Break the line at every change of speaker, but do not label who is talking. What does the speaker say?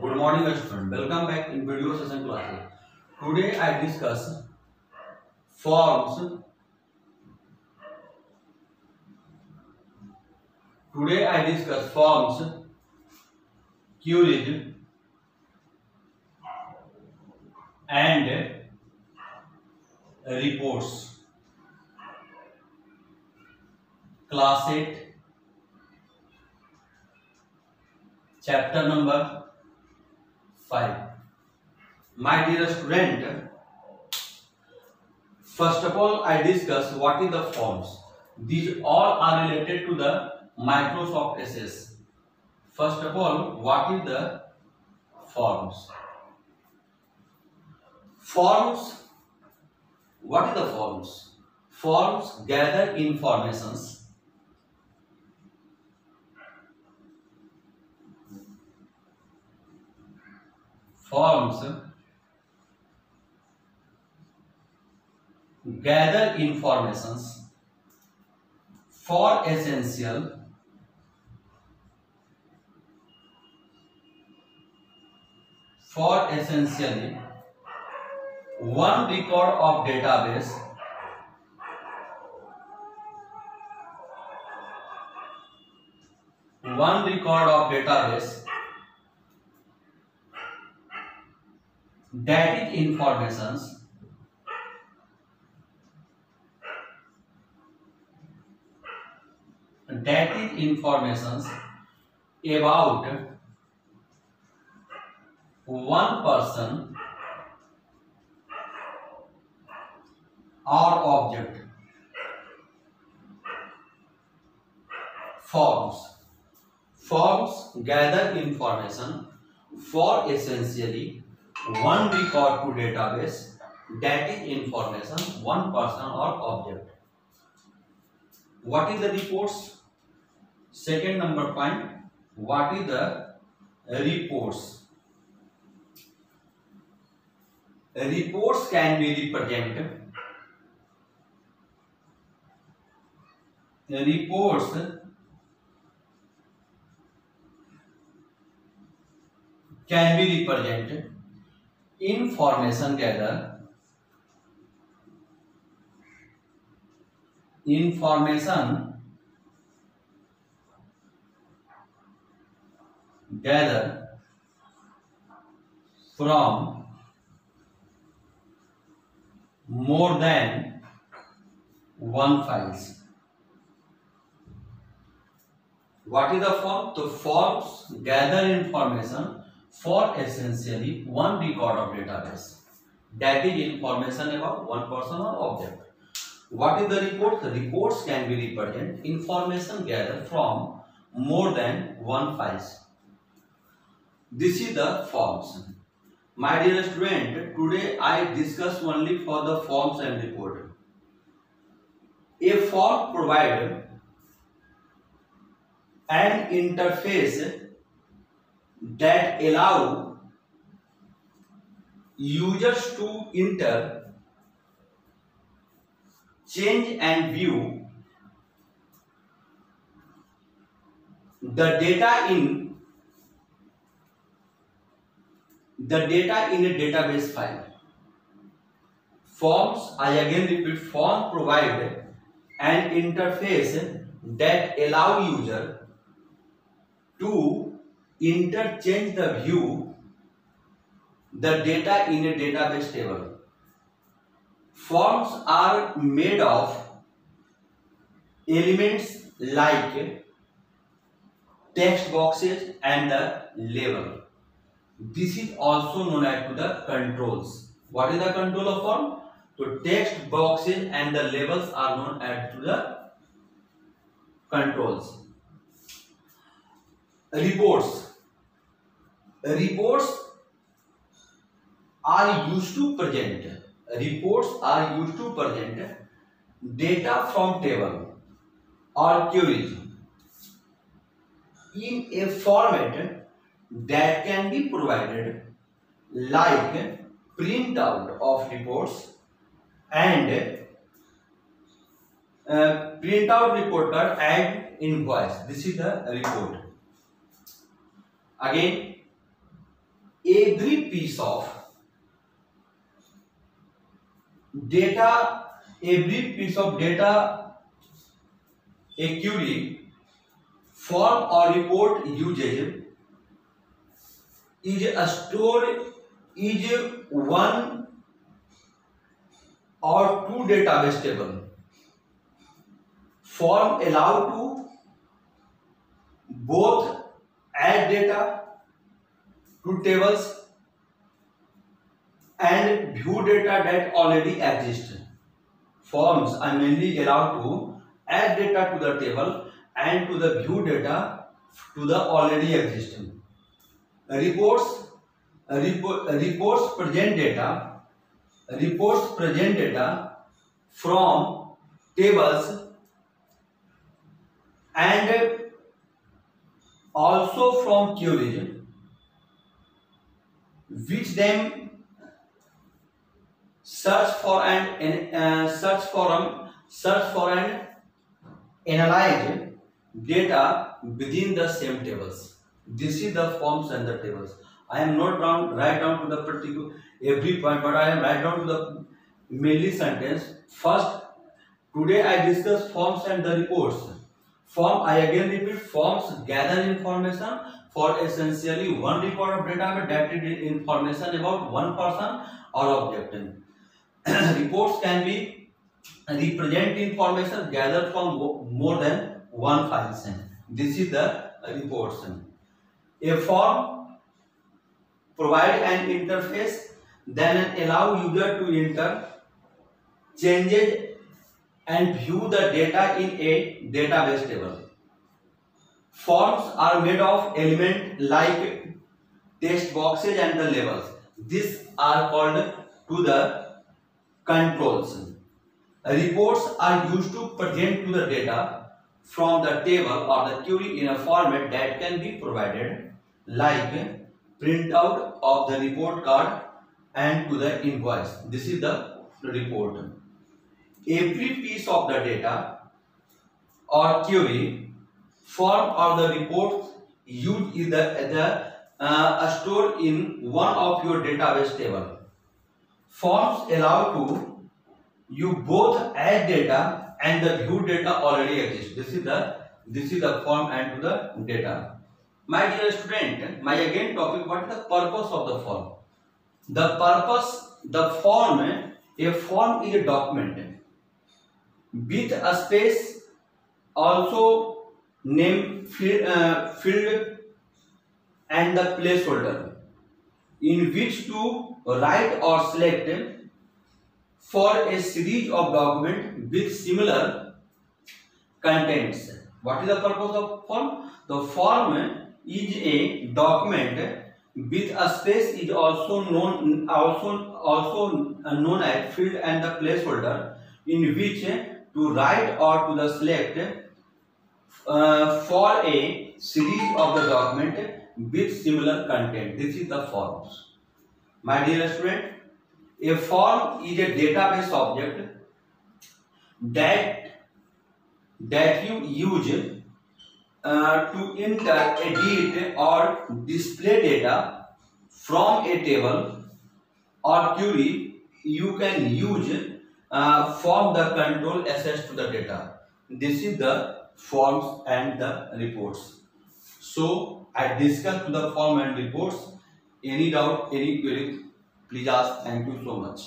Good morning student. Welcome back in video session class. Today I discuss forms. Today I discuss forms, queries and reports. Class 8 chapter number 5 my dear student first of all i discuss what is the forms. These all are related to the microsoft Access first of all what is the forms? Forms what is the forms? Forms gather informations forms gather informations for essential for essentially one record of database one record of database that is informations. That is informations about one person or object. Forms. Forms gather information for essentially one record to database that is information one person or object. What is the reports? Second number point what is the reports? Reports can be represented. Reports can be represented information gather information gather from more than one files. What is the form? The forms gather information for essentially one record of database that is information about one person or object. What is the report? The reports can be represented information gathered from more than one files. This is the forms. My dear student today i discuss only for the forms and report. A form provide an interface that allow users to enter change and view the data in the data in a database file. Forms i again repeat form provide an interface that allow user to interchange the view the data in a database table. Forms are made of elements like text boxes and the label. This is also known as to the controls. What is the control of form? So text boxes and the labels are known as the controls. Reports reports are used to present. Reports are used to present data from table or queries in a format that can be provided like printout of reports and uh, printout report card and invoice. This is the report. Again every piece of data every piece of data a query form or report uses is a store is one or two database table form allow to both add data to tables and view data that already exist. Forms are mainly allowed to add data to the table and to the view data to the already existing reports report, reports present data reports present data from tables and also from queries which them search for and uh, search for um, search for and analyze data within the same tables this is the forms and the tables I am not down write down to the particular every point, but I am write down to the mainly sentence. First, today I discuss forms and the reports. Form I again repeat forms gather information for essentially one record of data that is information about one person or object. reports can be represent information gathered from more than one file. This is the reports. A form provide an interface then allow user to enter changes and view the data in a database table forms are made of element like text boxes and the labels these are called to the controls reports are used to present to the data from the table or the query in a format that can be provided like printout of the report card and to the invoice. This is the report. Every piece of the data or query form or the report used is the, the uh, stored in one of your database table. Forms allow to you both add data and the view data already exists. This is the this is the form and to the data. My dear student, my again topic, what is the purpose of the form? The purpose, the form, a form is a document with a space also name field, uh, field and the placeholder in which to write or select for a series of document with similar contents. What is the purpose of form? The form is a document with a space is also known also also known as field and the placeholder in which to write or to the select uh, for a series of the document with similar content. This is the forms. My dear student, a form is a database object that that you use uh, to enter, edit or display data from a table or query you can use uh, form the control access to the data. This is the forms and the reports. So I discussed the form and reports. Any doubt, any query, please ask. Thank you so much.